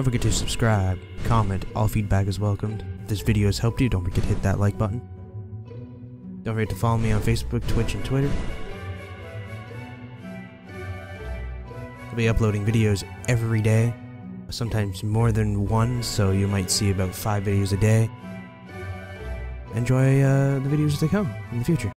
Don't forget to subscribe, comment, all feedback is welcomed. If this video has helped you, don't forget to hit that like button. Don't forget to follow me on Facebook, Twitch, and Twitter. I'll be uploading videos every day, sometimes more than one, so you might see about five videos a day. Enjoy uh, the videos to come in the future.